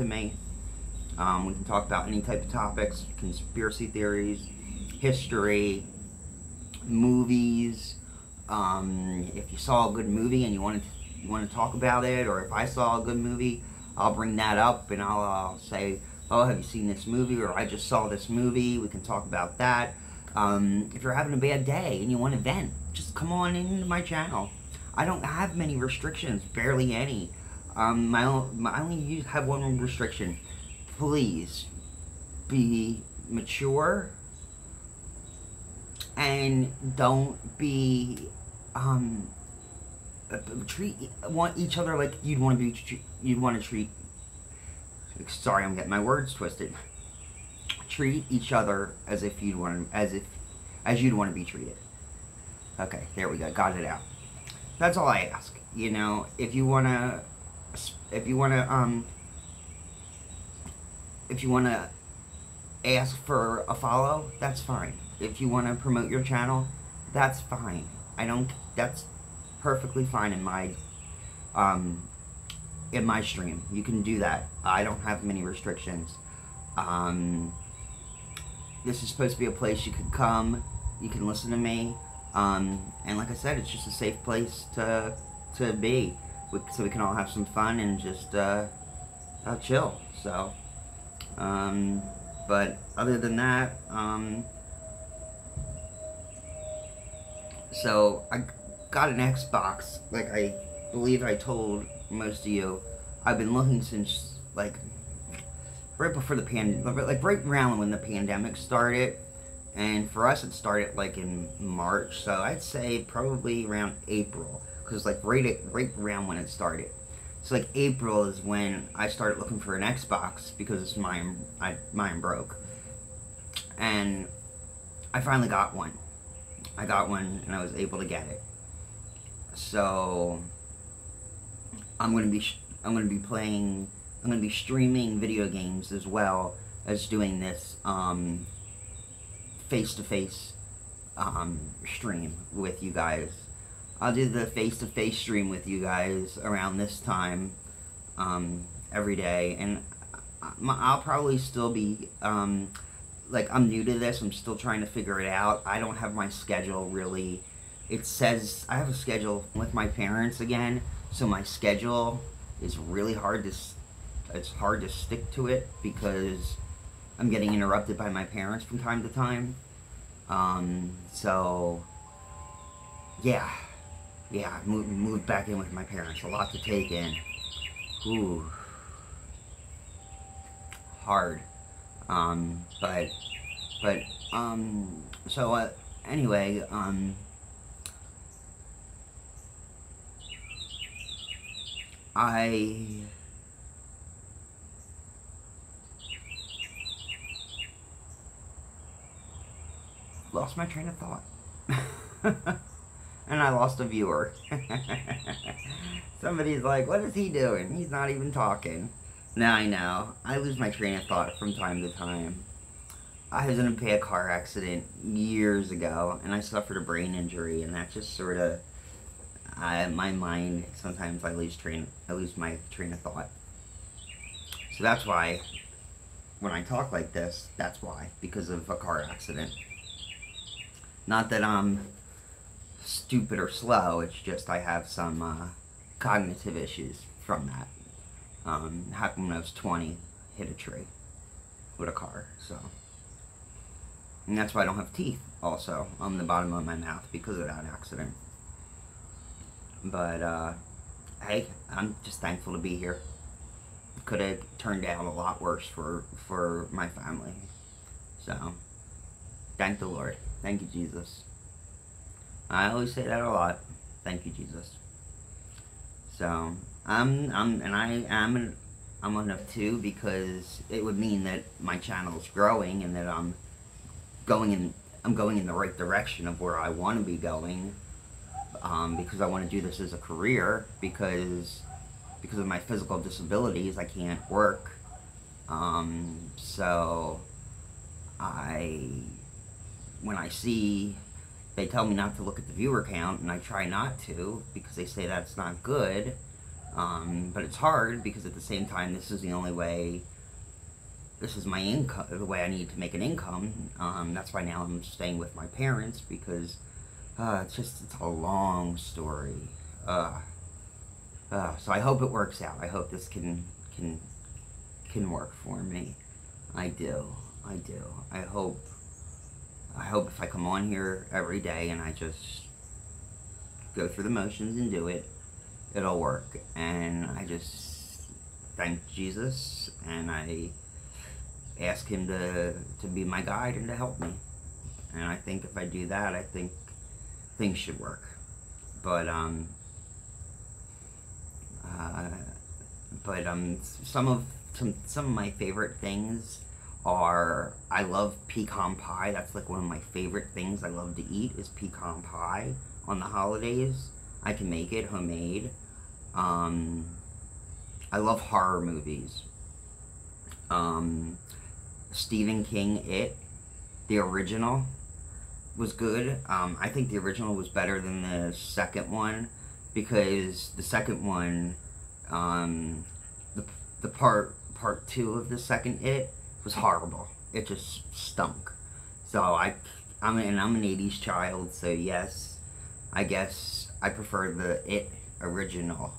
to me. Um, we can talk about any type of topics, conspiracy theories, history, movies. Um, if you saw a good movie and you want to you want to talk about it, or if I saw a good movie, I'll bring that up and I'll, I'll say, "Oh, have you seen this movie?" or "I just saw this movie." We can talk about that. Um, if you're having a bad day and you want to vent, just come on into my channel. I don't have many restrictions, barely any. Um, my, my I only have one restriction. Please be mature and don't be um, uh, treat want each other like you'd want to be you'd want to treat. Sorry, I'm getting my words twisted. Treat each other as if you'd want as if as you'd want to be treated. Okay, there we go. Got it out. That's all I ask. You know, if you wanna, if you wanna, um, if you wanna ask for a follow, that's fine. If you wanna promote your channel, that's fine. I don't. That's perfectly fine in my, um, in my stream. You can do that. I don't have many restrictions. Um, this is supposed to be a place you can come, you can listen to me, um, and like I said, it's just a safe place to to be, so we can all have some fun and just uh, uh, chill. So, um, but other than that, um, so I got an Xbox. Like I believe I told most of you, I've been looking since like right before the pandemic, like right around when the pandemic started and for us it started like in March so I'd say probably around April because like right at, right around when it started. So like April is when I started looking for an Xbox because mine I mine broke. And I finally got one. I got one and I was able to get it. So I'm gonna be I'm gonna be playing I'm gonna be streaming video games as well as doing this um, face-to-face um, stream with you guys. I'll do the face-to-face -face stream with you guys around this time um, every day, and I'll probably still be, um, like, I'm new to this, I'm still trying to figure it out. I don't have my schedule really, it says, I have a schedule with my parents again, so my schedule is really hard to, it's hard to stick to it because I'm getting interrupted by my parents from time to time. Um, so, yeah. Yeah, I moved, moved back in with my parents. A lot to take in. Ooh. Hard. Um, but, but, um, so, uh, anyway, um, I lost my train of thought. and I lost a viewer. Somebody's like, what is he doing? He's not even talking. Now I know. I lose my train of thought from time to time. I was in a bad car accident years ago, and I suffered a brain injury, and that just sort of, I, my mind, sometimes I lose train, I lose my train of thought. So that's why, when I talk like this, that's why, because of a car accident. Not that I'm stupid or slow, it's just I have some uh, cognitive issues from that. Um, happened when I was 20, hit a tree with a car, so. And that's why I don't have teeth, also, on the bottom of my mouth because of that accident. But, uh, hey, I'm just thankful to be here. Could have turned out a lot worse for, for my family. So, thank the Lord. Thank you, Jesus. I always say that a lot. Thank you, Jesus. So, I'm, I'm, and I am, I'm enough too because it would mean that my channel is growing and that I'm going in, I'm going in the right direction of where I want to be going. Um, because I want to do this as a career because, because of my physical disabilities, I can't work. Um, so, I when I see, they tell me not to look at the viewer count, and I try not to, because they say that's not good. Um, but it's hard because at the same time, this is the only way. This is my income, the way I need to make an income. Um, that's why now I'm staying with my parents because uh, it's just it's a long story. Uh, uh, so I hope it works out. I hope this can can can work for me. I do. I do. I hope. I hope if I come on here every day and I just go through the motions and do it, it'll work. And I just thank Jesus and I ask him to to be my guide and to help me. And I think if I do that, I think things should work. But um uh, but um some of some some of my favorite things are I love pecan pie. That's like one of my favorite things I love to eat is pecan pie on the holidays. I can make it homemade. Um, I love horror movies. Um, Stephen King, It, the original, was good. Um, I think the original was better than the second one because the second one, um, the, the part part two of the second It was horrible. It just stunk. So I, I'm and I'm an '80s child, so yes, I guess I prefer the It original.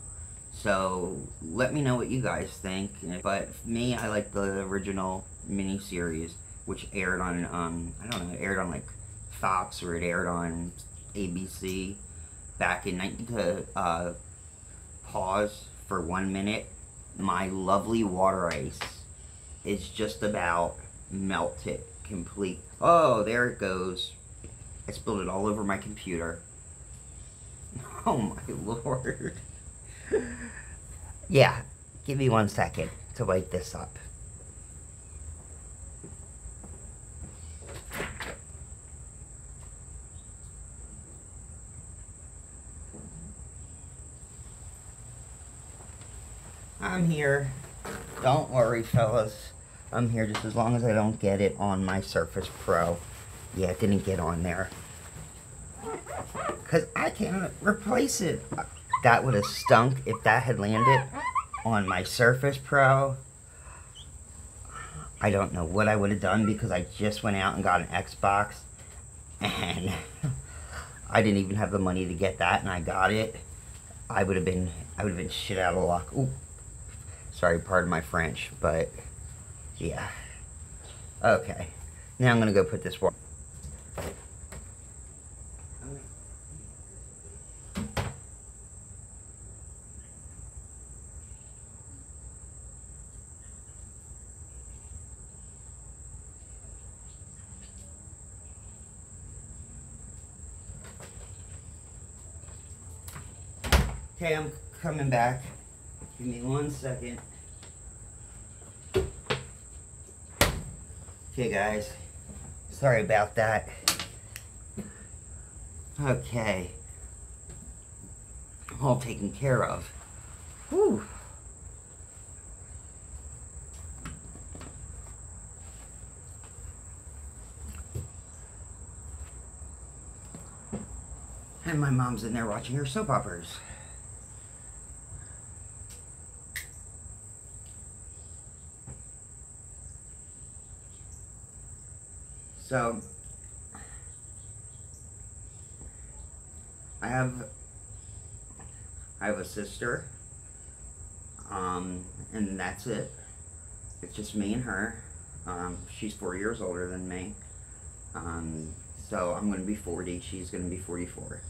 So let me know what you guys think. But me, I like the original miniseries, which aired on um I don't know, it aired on like Fox or it aired on ABC back in 19 to uh, pause for one minute. My lovely water ice is just about melted complete. Oh, there it goes. I spilled it all over my computer. Oh my lord. yeah, give me one second to wipe this up. I'm here. Don't worry, fellas. I'm here just as long as I don't get it on my Surface Pro. Yeah, it didn't get on there. Because I can't replace it. That would have stunk if that had landed on my Surface Pro. I don't know what I would have done because I just went out and got an Xbox. And I didn't even have the money to get that and I got it. I would have been, I would have been shit out of luck. Ooh. Sorry, pardon my French, but yeah. Okay. Now I'm going to go put this water. Okay, I'm coming back. Give me one second. Okay, guys. Sorry about that. Okay. All taken care of. Whew. And my mom's in there watching her soap operas. So, I have, I have a sister, um, and that's it. It's just me and her. Um, she's four years older than me. Um, so I'm going to be 40. She's going to be 44.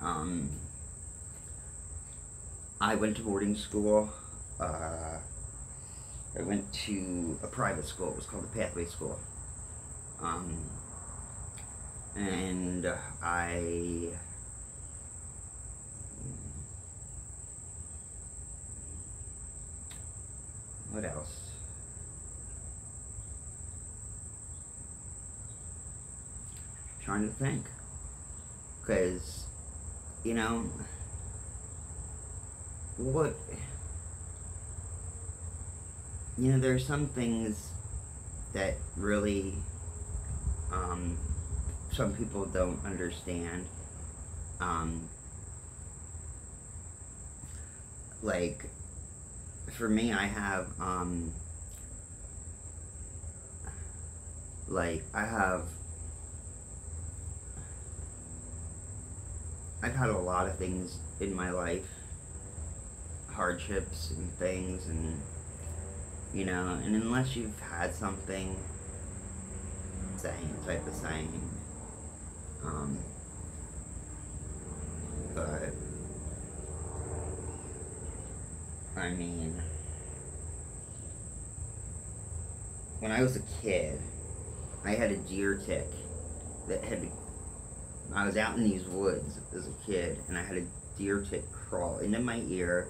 Um, I went to boarding school. Uh, I went to a private school. It was called the Pathway School. Um, and I what else? I'm trying to think. Because, you know, what, you know, there are some things that really um, some people don't understand. Um, like for me I have um like I have I've had a lot of things in my life hardships and things and you know and unless you've had something same type of saying um but I mean when I was a kid I had a deer tick that had I was out in these woods as a kid and I had a deer tick crawl into my ear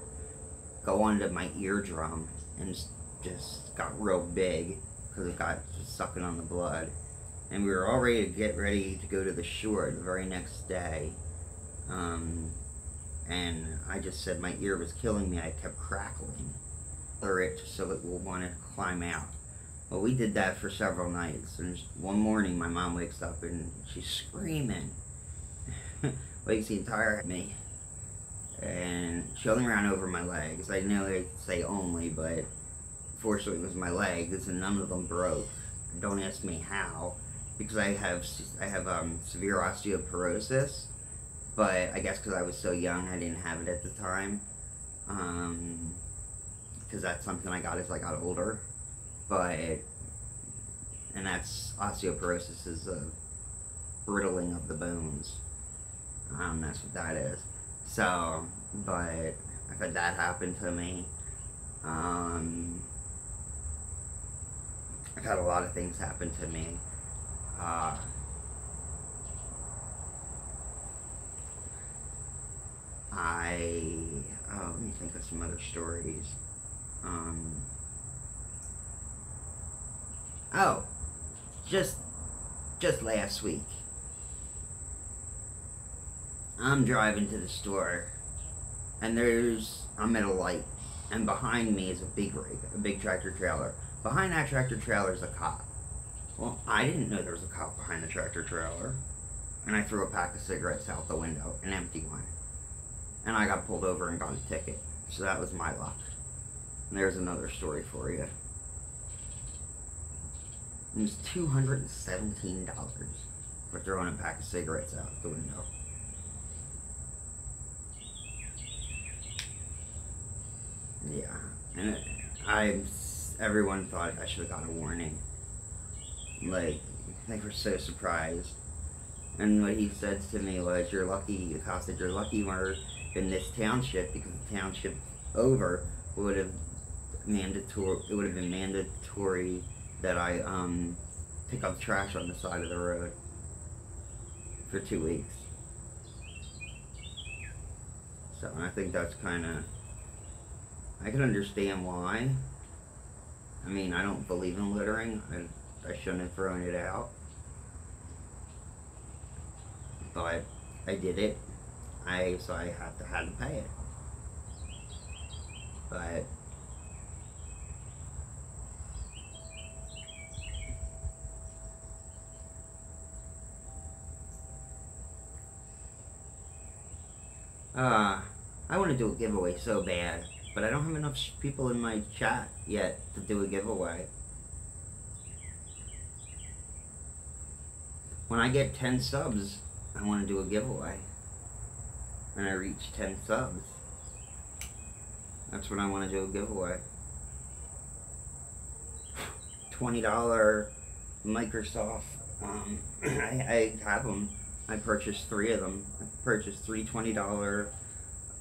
go onto my eardrum and just got real big because it got sucking on the blood and we were all ready to get ready to go to the shore the very next day. Um, and I just said my ear was killing me. I kept crackling or it so it will want to climb out. Well we did that for several nights. And one morning my mom wakes up and she's screaming. Wakes the entire me. And she only ran over my legs. I know they say only, but fortunately it was my legs, and none of them broke. Don't ask me how, because I have I have um, severe osteoporosis, but I guess because I was so young, I didn't have it at the time. Um, because that's something I got as I got older, but and that's osteoporosis is a brittling of the bones. Um, that's what that is. So, but I've had that happen to me. Um, I've had a lot of things happen to me. Uh, I, oh, let me think of some other stories. Um, oh, just, just last week. I'm driving to the store, and there's I'm at a light, and behind me is a big rig, a big tractor trailer. Behind that tractor trailer is a cop. Well, I didn't know there was a cop behind the tractor trailer, and I threw a pack of cigarettes out the window, an empty one, and I got pulled over and got a ticket. So that was my luck. And there's another story for you. It was two hundred and seventeen dollars for throwing a pack of cigarettes out the window. Yeah, and I, everyone thought I should have got a warning. Like, they were so surprised. And what he said to me was, "You're lucky." Said, "You're lucky we're in this township because the township over would have mandatory. It would have been mandatory that I um pick up trash on the side of the road for two weeks." So I think that's kind of I can understand why. I mean, I don't believe in littering. I, I shouldn't have thrown it out. But I did it. I so I had to had to pay it. But uh I want to do a giveaway so bad. But I don't have enough people in my chat yet to do a giveaway. When I get 10 subs, I want to do a giveaway. When I reach 10 subs. That's when I want to do a giveaway. $20 Microsoft. Um, I, I have them. I purchased three of them. I purchased three $20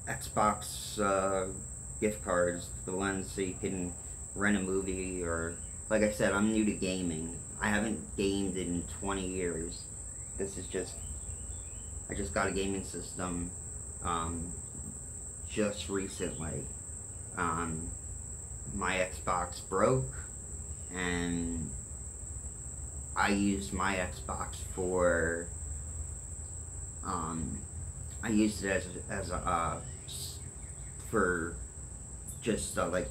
Xbox uh, gift cards, the ones so you can rent a movie or, like I said, I'm new to gaming. I haven't gamed in 20 years. This is just, I just got a gaming system um, just recently. Um, my Xbox broke and I used my Xbox for, um, I used it as, as a, uh, for just uh, like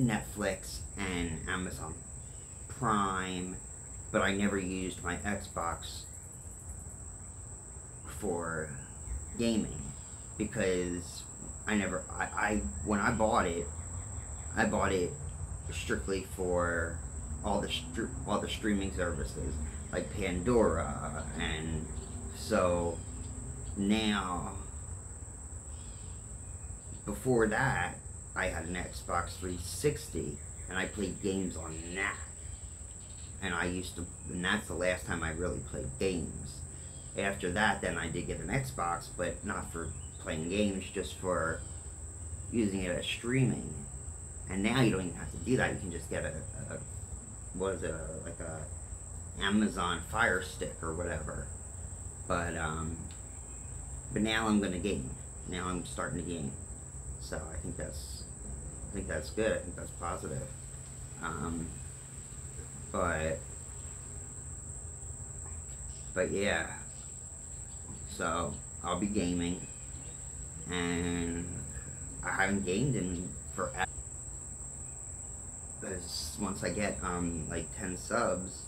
Netflix and Amazon Prime, but I never used my Xbox for gaming because I never I, I when I bought it, I bought it strictly for all the all the streaming services like Pandora and so now before that I had an Xbox 360 and I played games on that and I used to and that's the last time I really played games. After that then I did get an Xbox but not for playing games just for using it as streaming. And now you don't even have to do that. You can just get a, a what is it a, like a Amazon Fire Stick or whatever. But um but now I'm gonna game. Now I'm starting to game. So I think that's I think that's good. I think that's positive. Um but but yeah. So I'll be gaming and I haven't gamed in forever. Because once I get um like 10 subs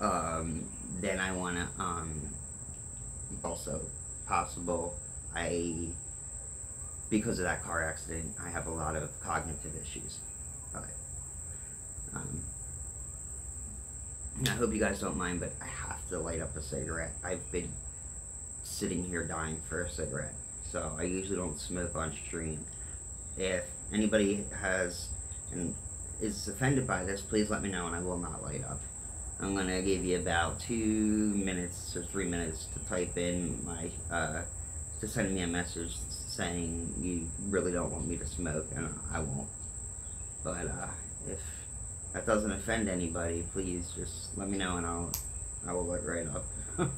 um then I want to um also possible I because of that car accident I have a lot of cognitive issues um I hope you guys don't mind but I have to light up a cigarette. I've been sitting here dying for a cigarette so I usually don't smoke on stream. If anybody has and is offended by this please let me know and I will not light up. I'm gonna give you about two minutes or three minutes to type in my, uh, to send me a message saying you really don't want me to smoke, and I won't. But uh, if that doesn't offend anybody, please just let me know, and I'll, I will let right up.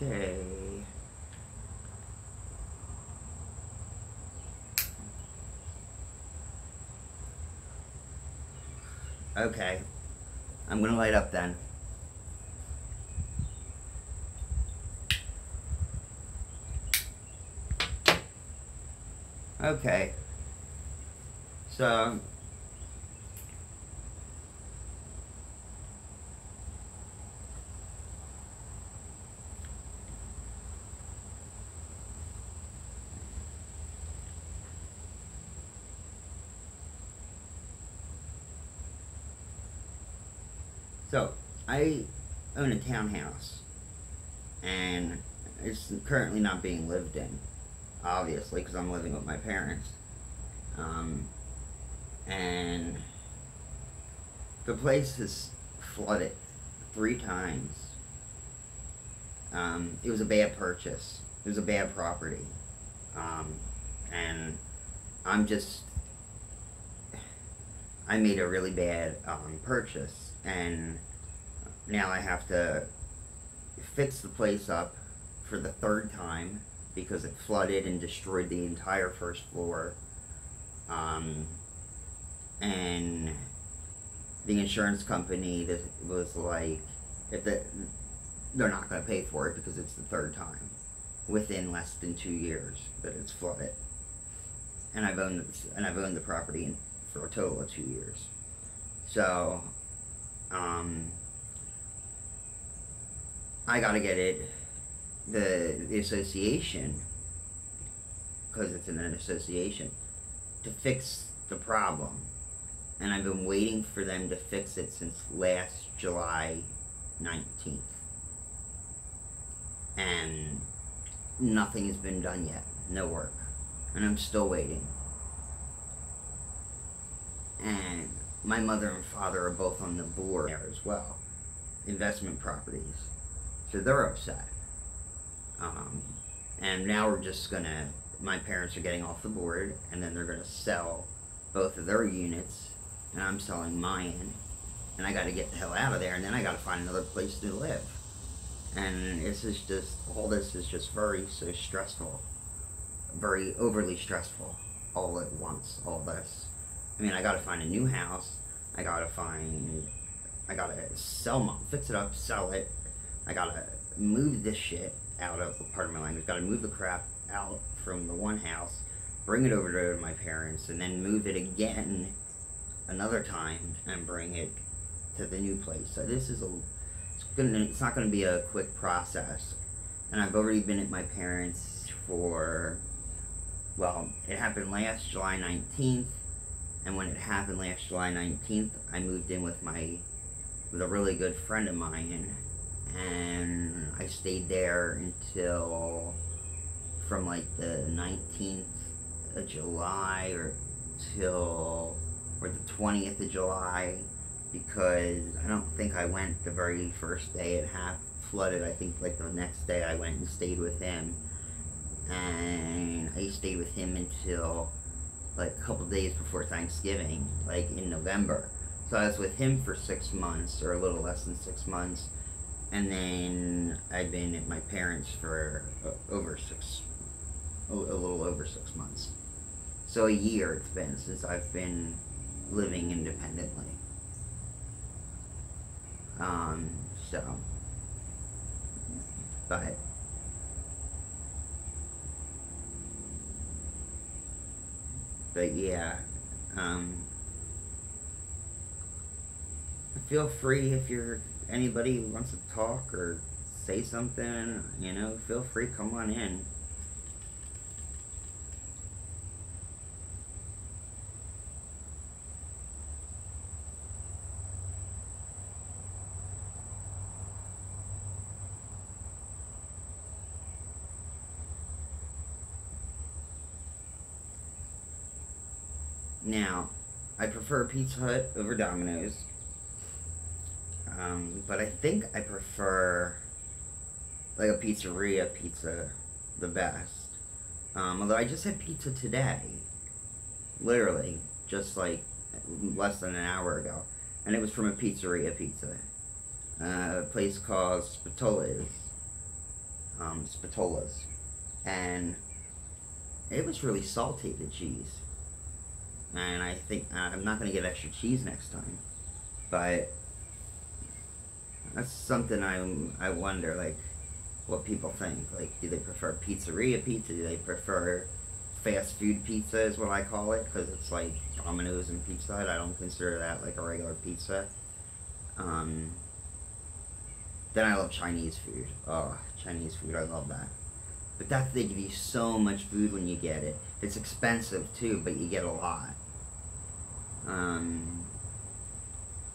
Okay. Okay. I'm gonna light up then. Okay. So So, I own a townhouse, and it's currently not being lived in, obviously, because I'm living with my parents. Um, and the place is flooded three times. Um, it was a bad purchase. It was a bad property. Um, and I'm just I made a really bad um, purchase, and now I have to fix the place up for the third time because it flooded and destroyed the entire first floor. Um, and the insurance company was like, if the, they're not going to pay for it because it's the third time within less than two years that it's flooded. And I've owned and I've owned the property for a total of two years. So, um, I gotta get it, the, the association, because it's an association, to fix the problem. And I've been waiting for them to fix it since last July 19th. And nothing has been done yet. No work. And I'm still waiting and my mother and father are both on the board there as well, investment properties. So they're upset. Um, and now we're just gonna, my parents are getting off the board, and then they're gonna sell both of their units, and I'm selling mine, and I gotta get the hell out of there, and then I gotta find another place to live. And this is just, all this is just very, so stressful. Very overly stressful all at once, all this. I mean, I got to find a new house. I gotta find. I gotta sell my, fix it up, sell it. I gotta move this shit out of part of my language. Gotta move the crap out from the one house, bring it over to my parents, and then move it again another time and bring it to the new place. So this is a. It's gonna. It's not gonna be a quick process, and I've already been at my parents for. Well, it happened last July nineteenth, and when it happened last July nineteenth, I moved in with my with a really good friend of mine, and I stayed there until from like the 19th of July or till or the 20th of July because I don't think I went the very first day it half flooded. I think like the next day I went and stayed with him and I stayed with him until like a couple days before Thanksgiving, like in November. So I was with him for six months, or a little less than six months, and then I've been at my parents for uh, over six, a little over six months. So a year it's been since I've been living independently. Um, so, but but yeah, um, feel free if you're anybody wants to talk or say something, you know, feel free, come on in. Now, I prefer Pizza Hut over Domino's. Um, but I think I prefer like a pizzeria pizza the best. Um, although I just had pizza today, literally just like less than an hour ago, and it was from a pizzeria pizza, uh, a place called Spatola's, um, Spatola's, and it was really salty the cheese, and I think uh, I'm not gonna get extra cheese next time, but that's something I I wonder like what people think. Like, do they prefer pizzeria pizza? Do they prefer fast food pizza? Is what I call it because it's like Domino's and Pizza Hut. I don't consider that like a regular pizza. Um, then I love Chinese food. Oh, Chinese food, I love that. But that they give you so much food when you get it. It's expensive too, but you get a lot. Um,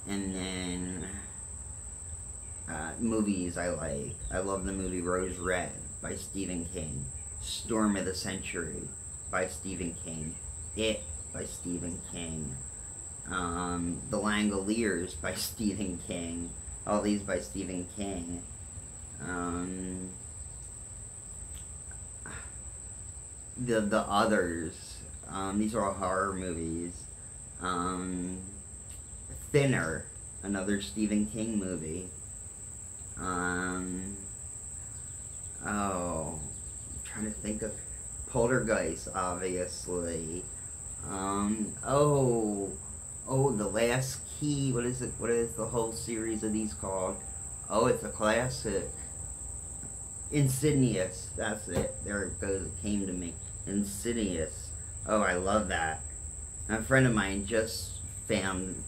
and then uh, movies I like. I love the movie Rose Red by Stephen King. Storm of the Century by Stephen King. It by Stephen King. Um, the Langoliers by Stephen King. All these by Stephen King. Um, the the others. Um, these are all horror movies. Um, Thinner, another Stephen King movie. Um, oh, I'm trying to think of Poltergeist, obviously. Um, oh, oh, The Last Key. What is it? What is the whole series of these called? Oh, it's a classic. Insidious. That's it. There it goes. It came to me. Insidious. Oh, I love that. A friend of mine just found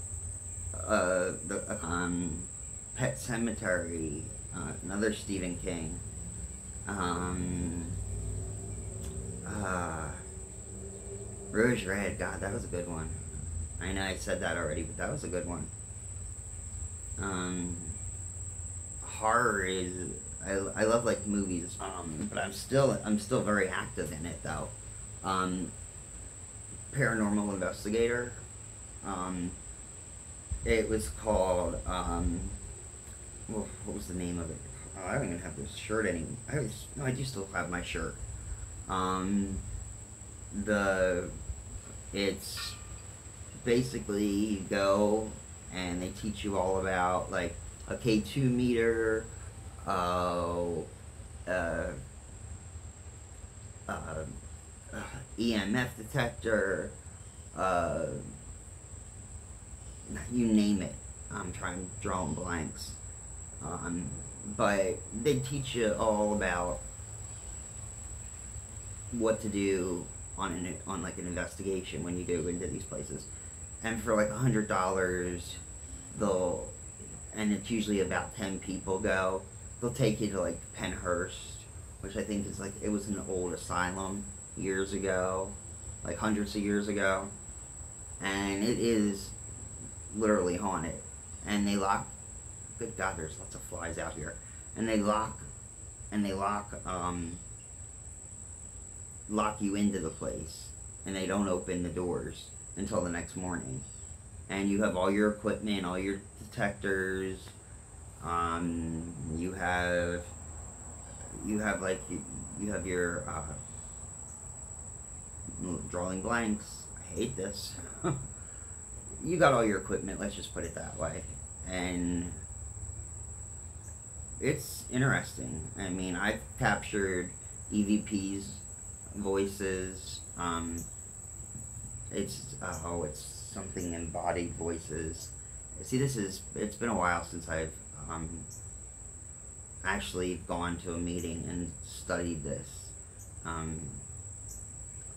uh, the um Pet Sematary, uh, another Stephen King. Um, uh, Rose Red, God, that was a good one. I know I said that already, but that was a good one. Um, horror is, I, I love like movies, um, but I'm still, I'm still very active in it though. Um, Paranormal Investigator, um, it was called, um, well, what was the name of it? Oh, I don't even have this shirt anymore. I was, no, I do still have my shirt. Um, the, it's basically you go and they teach you all about like a K2 meter, uh, uh, uh, EMF detector, uh, you name it. I'm trying drawing blanks. Um, but they teach you all about what to do on an on like an investigation when you go into these places, and for like a hundred dollars, they'll and it's usually about ten people go. They'll take you to like Pennhurst, which I think is like it was an old asylum years ago, like hundreds of years ago, and it is literally haunted. And they lock. Good God, there's lots of flies out here, and they lock, and they lock. Um, lock you into the place and they don't open the doors until the next morning. And you have all your equipment, all your detectors, um, you have you have like you, you have your uh, drawing blanks. I hate this. you got all your equipment, let's just put it that way. And it's interesting. I mean, I've captured EVPs voices. Um, it's oh, it's something embodied voices. See, this is it's been a while since I've um, actually gone to a meeting and studied this. Um,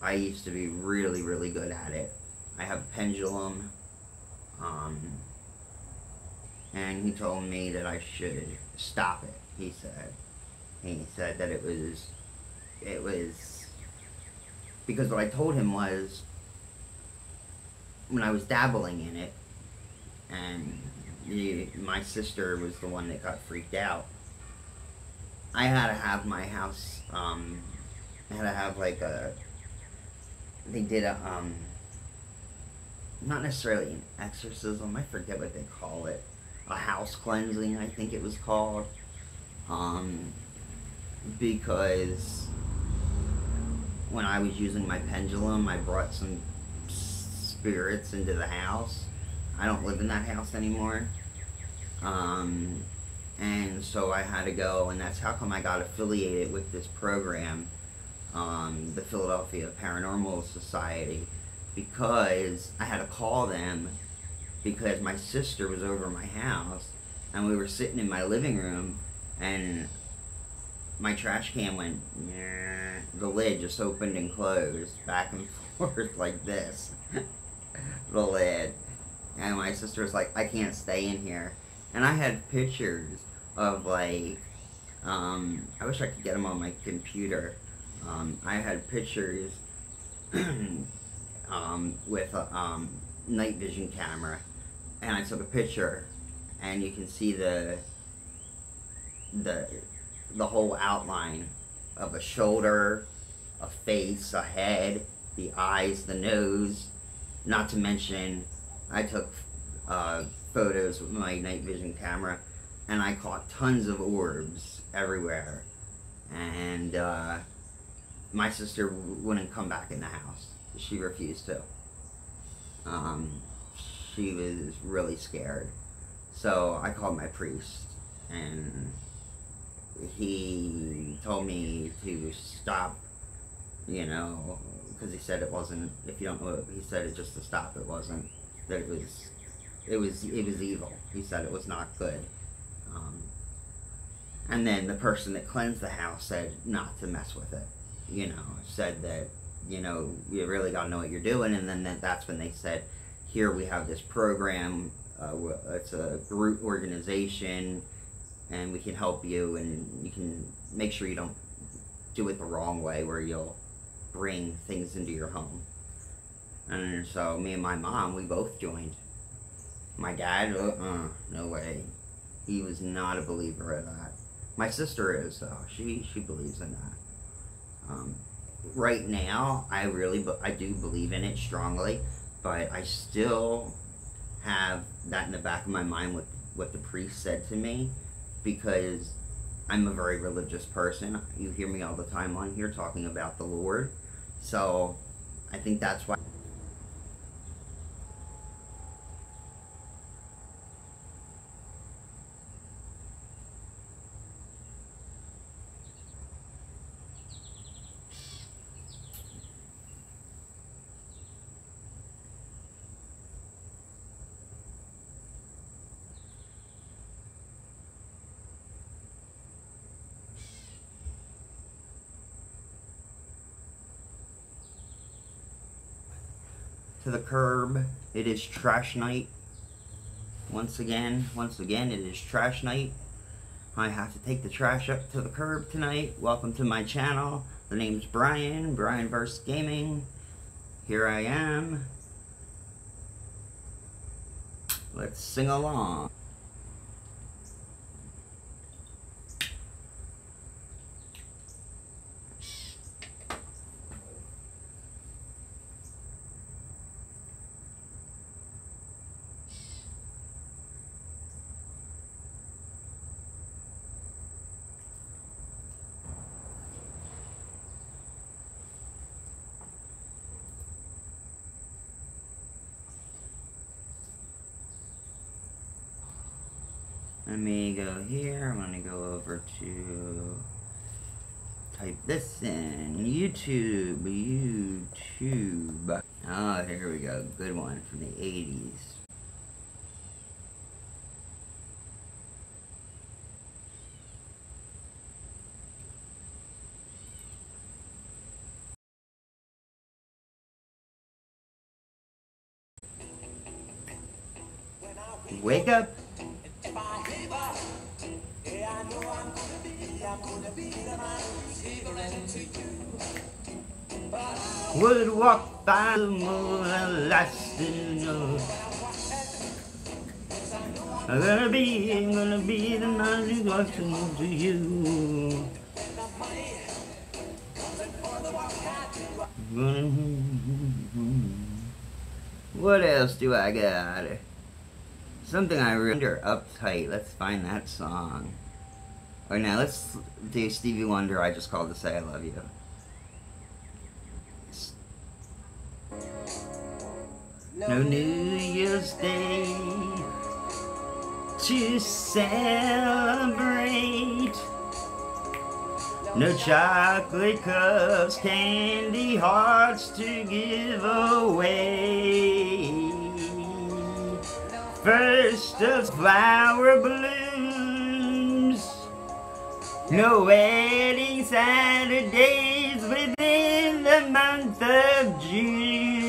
I used to be really, really good at it. I have a pendulum, um, and he told me that I should stop it. He said, he said that it was, it was because what I told him was when I was dabbling in it, and my sister was the one that got freaked out. I had to have my house. Um, I had to have like a. They did a um. Not necessarily an exorcism. I forget what they call it. A house cleansing, I think it was called. Um, because when I was using my pendulum, I brought some spirits into the house. I don't live in that house anymore. Um, and so I had to go, and that's how come I got affiliated with this program, um, the Philadelphia Paranormal Society, because I had to call them because my sister was over my house, and we were sitting in my living room, and my trash can went, the lid just opened and closed back and forth like this. the lid. And my sister was like, I can't stay in here. And I had pictures of like, um, I wish I could get them on my computer. Um, I had pictures um, with a um, night vision camera. And I took a picture and you can see the the the whole outline of a shoulder, a face, a head, the eyes, the nose. Not to mention, I took uh, photos with my night vision camera and I caught tons of orbs everywhere. And uh, my sister wouldn't come back in the house. She refused to. Um, she was really scared. So I called my priest and he told me to stop, you know, because he said it wasn't. If you don't know, he said it just to stop. It wasn't that it was. It was it was evil. He said it was not good. Um, and then the person that cleansed the house said not to mess with it. You know, said that you know you really got to know what you're doing. And then that, that's when they said, here we have this program. Uh, it's a group organization and we can help you and you can make sure you don't do it the wrong way where you'll bring things into your home. And so me and my mom, we both joined. My dad, uh-uh, no way. He was not a believer of that. My sister is, though. She, she believes in that. Um, right now, I really, I do believe in it strongly, but I still have that in the back of my mind with what the priest said to me because I'm a very religious person. You hear me all the time on here talking about the Lord. So I think that's why. To the curb. It is trash night. Once again, once again, it is trash night. I have to take the trash up to the curb tonight. Welcome to my channel. The name's Brian, Brian vs. Gaming. Here I am. Let's sing along. Let me go here. I'm gonna go over to type this in. YouTube, YouTube. Oh, here we go. Good one from the 80s. Be the man who's watching to move to you. What else do I got? Something I wonder uptight. Let's find that song. Or now let's do Stevie Wonder. I just called to say I love you. No New Year's Day to celebrate. No chocolate cups, candy hearts to give away. First of flower blooms. No wedding Saturdays within the month of June.